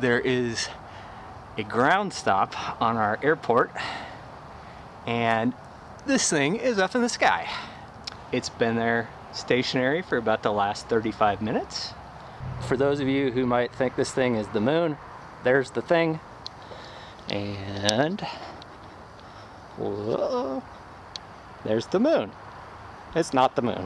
there is a ground stop on our airport and this thing is up in the sky. It's been there stationary for about the last 35 minutes. For those of you who might think this thing is the moon, there's the thing. And whoa, there's the moon. It's not the moon.